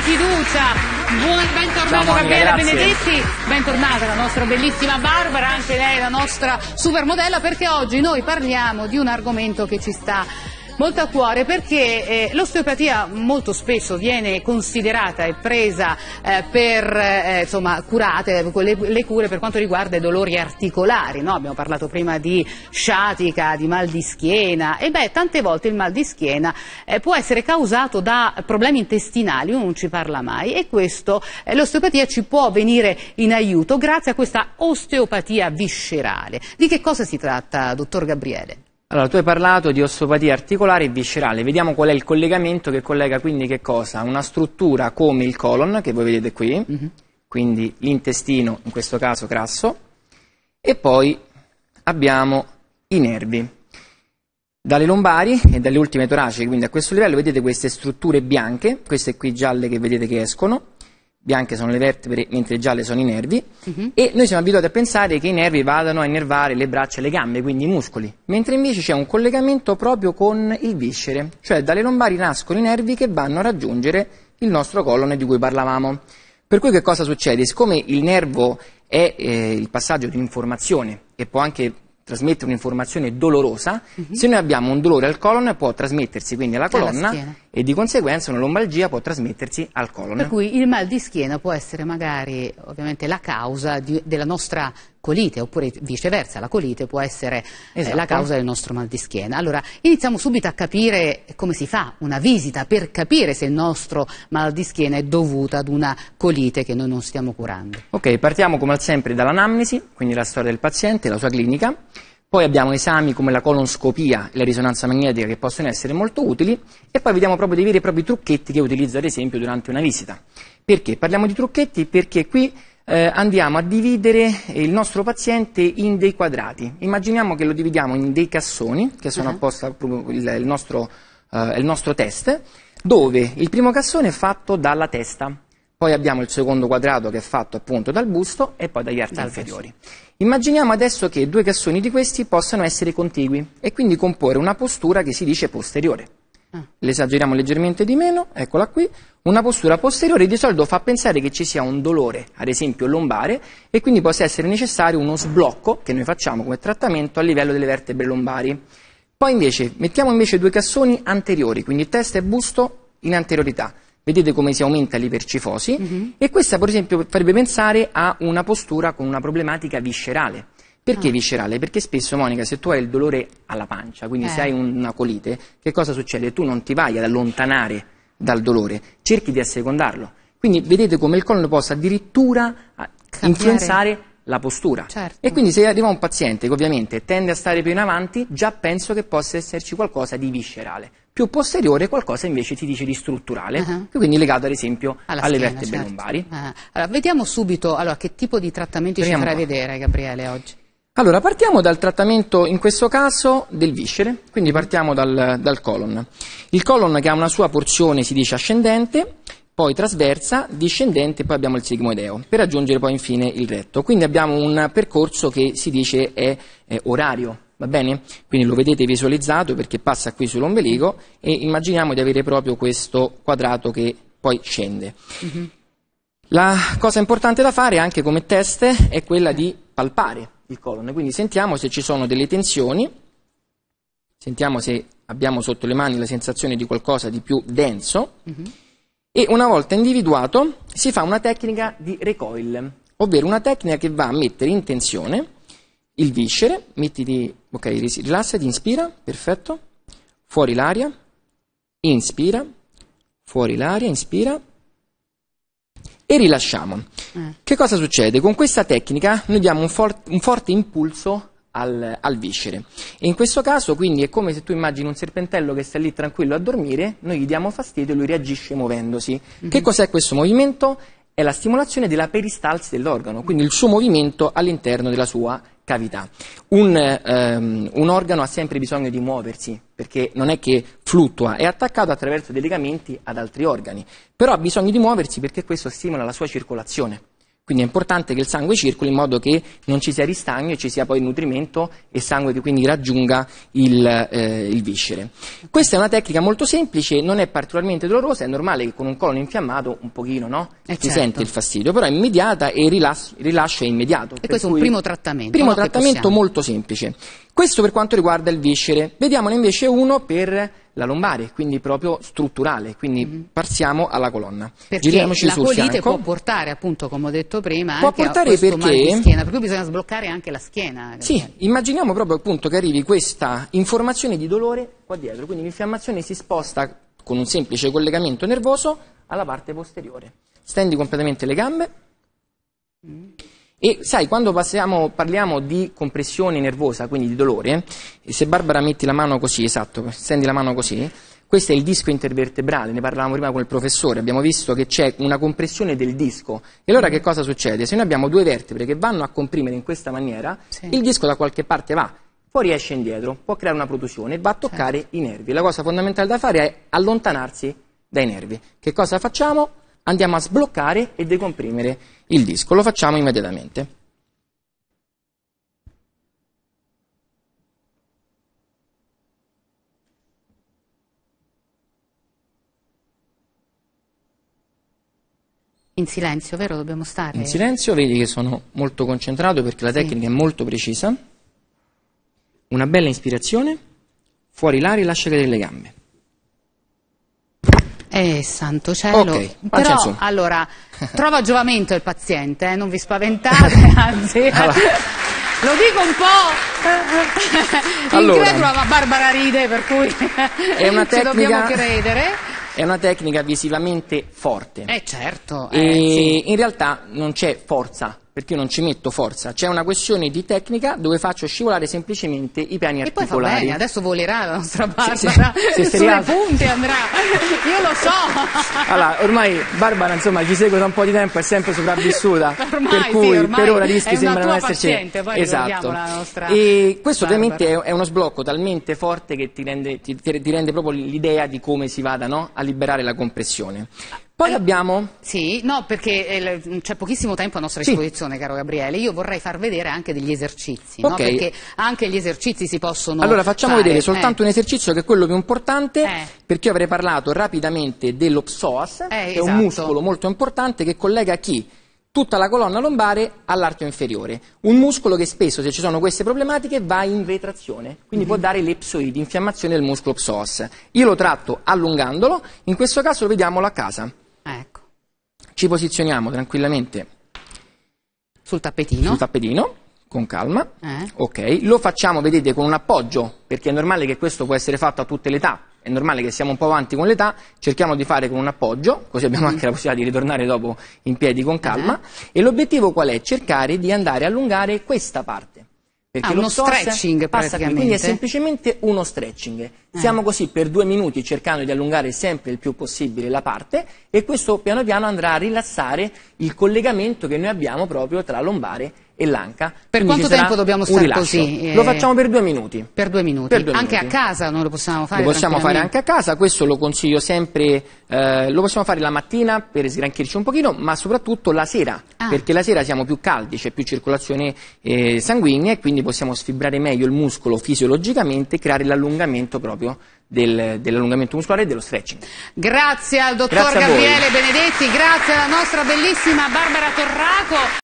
di fiducia. Buon, bentornato Gabriele. Benedetti, bentornata la nostra bellissima Barbara, anche lei la nostra supermodella, perché oggi noi parliamo di un argomento che ci sta molto a cuore perché eh, l'osteopatia molto spesso viene considerata e presa eh, per eh, insomma, curate le, le cure per quanto riguarda i dolori articolari, no? abbiamo parlato prima di sciatica, di mal di schiena e beh tante volte il mal di schiena eh, può essere causato da problemi intestinali, uno non ci parla mai e questo eh, l'osteopatia ci può venire in aiuto grazie a questa osteopatia viscerale. Di che cosa si tratta, dottor Gabriele? Allora, tu hai parlato di osteopatia articolare e viscerale. Vediamo qual è il collegamento che collega quindi che cosa? Una struttura come il colon, che voi vedete qui, quindi l'intestino, in questo caso grasso, e poi abbiamo i nervi. Dalle lombari e dalle ultime toraciche, quindi a questo livello, vedete queste strutture bianche, queste qui gialle che vedete che escono, bianche sono le vertebre, mentre gialle sono i nervi, e noi siamo abituati a pensare che i nervi vadano a innervare le braccia e le gambe, quindi i muscoli, mentre invece c'è un collegamento proprio con il viscere, cioè dalle lombari nascono i nervi che vanno a raggiungere il nostro colon di cui parlavamo. Per cui che cosa succede? Siccome il nervo è eh, il passaggio di un'informazione e può anche trasmettere un'informazione dolorosa, se noi abbiamo un dolore al colon può trasmettersi quindi alla colonna. E di conseguenza una lombalgia può trasmettersi al colon. Per cui il mal di schiena può essere magari ovviamente la causa di- della nostra colite, oppure viceversa, la colite può essere eh, Esatto. la causa del nostro mal di schiena. Allora, iniziamo subito a capire come si fa una visita per capire se il nostro mal di schiena è dovuto ad una colite che noi non stiamo curando. Ok, partiamo come al sempre dall'anamnesi, quindi la storia del paziente, la sua clinica. Poi abbiamo esami come la colonscopia e la risonanza magnetica che possono essere molto utili e poi vediamo proprio dei veri e propri trucchetti che utilizzo ad esempio durante una visita. Perché? Parliamo di trucchetti perché qui eh, andiamo a dividere il nostro paziente in dei quadrati. Immaginiamo che lo dividiamo in dei cassoni, che sono apposta proprio il, il nostro, eh, il nostro test, dove il primo cassone è fatto dalla testa, poi abbiamo il secondo quadrato che è fatto appunto dal busto e poi dagli arti Dal inferiori. Immaginiamo adesso che due cassoni di questi possano essere contigui e quindi comporre una postura che si dice posteriore. Ah. L'esageriamo leggermente di meno, eccola qui, una postura posteriore di solito fa pensare che ci sia un dolore, ad esempio lombare, e quindi possa essere necessario uno sblocco che noi facciamo come trattamento a livello delle vertebre lombari. Poi invece mettiamo invece due cassoni anteriori, quindi testa e busto in anteriorità. Vedete come si aumenta l'ipercifosi e questa per esempio farebbe pensare a una postura con una problematica viscerale. Perché viscerale? Perché spesso, Monica, se tu hai il dolore alla pancia, quindi Eh. se hai una colite, che cosa succede? Tu non ti vai ad allontanare dal dolore, cerchi di assecondarlo. Quindi vedete come il colon possa addirittura ah, Cambiare. influenzare la postura. Certo. E quindi se arriva un paziente che ovviamente tende a stare più in avanti, già penso che possa esserci qualcosa di viscerale. Più posteriore qualcosa invece ti dice di strutturale, Ah. quindi legato ad esempio Alla alle schiena, vertebre certo. lombari. Ah. Allora, vediamo subito allora, che tipo di trattamenti Vediamo ci farai qua. vedere, Gabriele, oggi. Allora, partiamo dal trattamento, in questo caso, del viscere, quindi partiamo dal, dal colon. Il colon che ha una sua porzione, si dice ascendente, poi trasversa, discendente poi abbiamo il sigmoideo, per raggiungere poi infine il retto. Quindi abbiamo un percorso che si dice è, è orario, va bene? Quindi lo vedete visualizzato perché passa qui sull'ombelico e immaginiamo di avere proprio questo quadrato che poi scende. La cosa importante da fare anche come test è quella di palpare il colon, quindi sentiamo se ci sono delle tensioni, sentiamo se abbiamo sotto le mani la sensazione di qualcosa di più denso. E una volta individuato si fa una tecnica di recoil, ovvero una tecnica che va a mettere in tensione il viscere, mettiti, ok, rilassati, inspira, perfetto, fuori l'aria, inspira, fuori l'aria, inspira e rilasciamo. Eh. Che cosa succede? Con questa tecnica noi diamo un, for- un forte impulso al, al viscere. E in questo caso, quindi, è come se tu immagini un serpentello che sta lì tranquillo a dormire, noi gli diamo fastidio e lui reagisce muovendosi. Che cos'è questo movimento? È la stimolazione della peristalsi dell'organo, quindi il suo movimento all'interno della sua cavità. Un, ehm, un organo ha sempre bisogno di muoversi, perché non è che fluttua, è attaccato attraverso dei legamenti ad altri organi, però ha bisogno di muoversi perché questo stimola la sua circolazione. Quindi è importante che il sangue circoli in modo che non ci sia ristagno e ci sia poi nutrimento e sangue che quindi raggiunga il, eh, il viscere. Questa è una tecnica molto semplice, non è particolarmente dolorosa, è normale che con un colon infiammato un pochino no? Eh si certo. sente il fastidio, però è immediata e il rilascio, il rilascio è immediato. E questo è un primo trattamento, Primo no, trattamento molto semplice. Questo per quanto riguarda il viscere. Vediamone invece uno per la lombare, quindi proprio strutturale, quindi passiamo alla colonna. Perché Giriamoci la colite fianco. può portare, appunto, come ho detto prima, Può anche portare a questo perché- schiena, per cui bisogna sbloccare anche la schiena. Sì, immaginiamo proprio appunto che arrivi questa informazione di dolore qua dietro, quindi l'infiammazione si sposta con un semplice collegamento nervoso alla parte posteriore. Stendi completamente le gambe e sai, quando passiamo- parliamo di compressione nervosa, quindi di dolore, e se Barbara metti la mano così, esatto, stendi la mano così, questo è il disco intervertebrale, ne parlavamo prima con il professore, abbiamo visto che c'è una compressione del disco. E allora che cosa succede? Se noi abbiamo due vertebre che vanno a comprimere in questa maniera, Sì. il disco da qualche parte va, poi riesce indietro, può creare una protusione e va a toccare i nervi. La cosa fondamentale da fare è allontanarsi dai nervi. Che cosa facciamo? Andiamo a sbloccare e decomprimere il disco. Lo facciamo immediatamente. In silenzio, vero? Dobbiamo stare? In silenzio, vedi che sono molto concentrato perché la Sì. tecnica è molto precisa. Una bella ispirazione, fuori l'aria e lascia cadere le gambe. Eh, santo cielo. Ok, pancia in Però, allora, trova giovamento il paziente, eh, non vi spaventate, anzi, Allora. lo dico un po' Allora. incredulo, ma Barbara ride, per cui È una ci dobbiamo tecnica- credere. È una tecnica visivamente forte. Eh, certo. E eh, sì. in realtà non c'è forza, perché io non ci metto forza, c'è una questione di tecnica dove faccio scivolare semplicemente i piani E poi fa articolari. bene, adesso volerà la nostra Barbara, Sì, sì, se si sulle punte andrà, io lo so. Allora, ormai Barbara insomma ci segue da un po' di tempo, è sempre sopravvissuta, Ormai, per sì, cui ormai per ora i rischi sembrano esserci. paziente, poi esatto. la nostra E questo Barbara. ovviamente è- è uno sblocco talmente forte che ti rende, ti- ti rende proprio l'idea di come si vada no? a liberare la compressione. Poi abbiamo Sì, no, perché eh, le- c'è pochissimo tempo a nostra Sì. disposizione, caro Gabriele. Io vorrei far vedere anche degli esercizi, no? Ok. perché anche gli esercizi si possono. Allora facciamo fare, vedere soltanto eh. un esercizio che è quello più importante, Eh. perché io avrei parlato rapidamente dello psoas, Eh, che è un esatto. muscolo molto importante che collega chi? Tutta la colonna lombare all'arto inferiore. Un muscolo che spesso, se ci sono queste problematiche, va in vetrazione, quindi Mhm. può dare l'epsoidi, infiammazione del muscolo psoas. Io lo tratto allungandolo, in questo caso lo vediamolo a casa. Ci posizioniamo tranquillamente sul tappetino. sul tappetino, con calma. Eh. Ok, lo facciamo, vedete, con un appoggio, perché è normale che questo può essere fatto a tutte le età, è normale che siamo un po' avanti con l'età, cerchiamo di fare con un appoggio, così abbiamo anche la possibilità di ritornare dopo in piedi con calma, Eh. e l'obiettivo qual è? Cercare di andare a allungare questa parte. Perché Ah, uno stretching, passa qui, quindi è praticamente. Eh. semplicemente uno stretching. Siamo così per due minuti cercando di allungare sempre il più possibile la parte e questo piano piano andrà a rilassare il collegamento che noi abbiamo proprio tra lombare e l'anca. Per quanto tempo dobbiamo stare così? Eh, Lo facciamo per due minuti. Per due minuti. Per due anche minuti. a casa noi lo possiamo fare. Lo possiamo fare anche a casa, questo lo consiglio sempre, eh, lo possiamo fare la mattina per sgranchirci un pochino, ma soprattutto la sera, Ah. perché la sera siamo più caldi, c'è più circolazione eh, sanguigna e quindi possiamo sfibrare meglio il muscolo fisiologicamente e creare l'allungamento proprio del- dell'allungamento muscolare e dello stretching. Grazie al dottor Grazie. Gabriele Benedetti, grazie alla nostra bellissima Barbara Torraco.